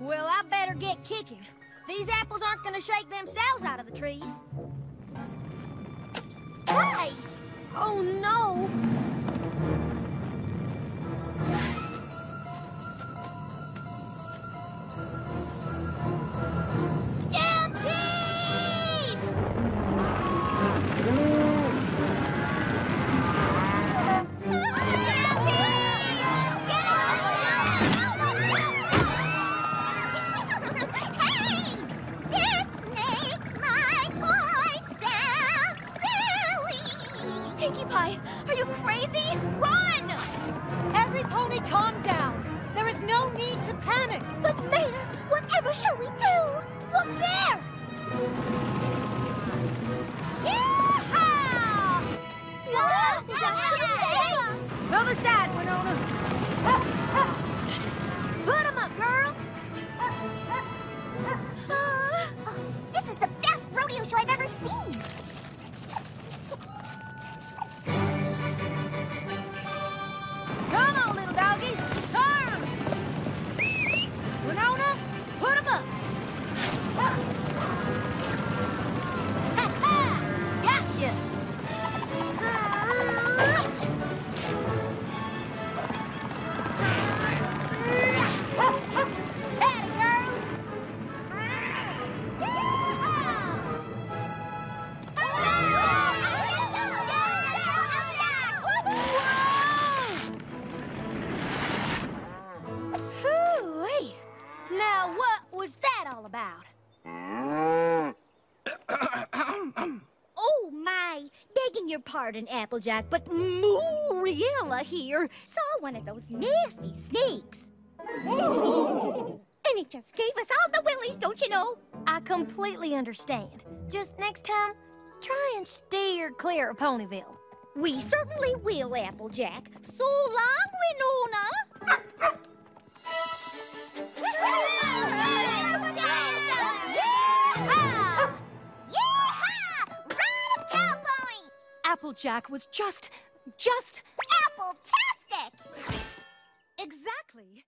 Well, I better get kicking. These apples aren't gonna shake themselves out of the trees. Hey! Oh, no! Pinkie Pie, are you crazy? Run! Every pony calm down. There is no need to panic. But Mayor, whatever shall we do? Look there! Yeehaw! Other side, Winona. About? Oh my! Begging your pardon, Applejack, but Muriella here saw one of those nasty snakes. and it just gave us all the willies, don't you know? I completely understand. Just next time, try and steer clear of Ponyville. We certainly will, Applejack. So long, Winona. Applejack was just, just Apple-tastic! exactly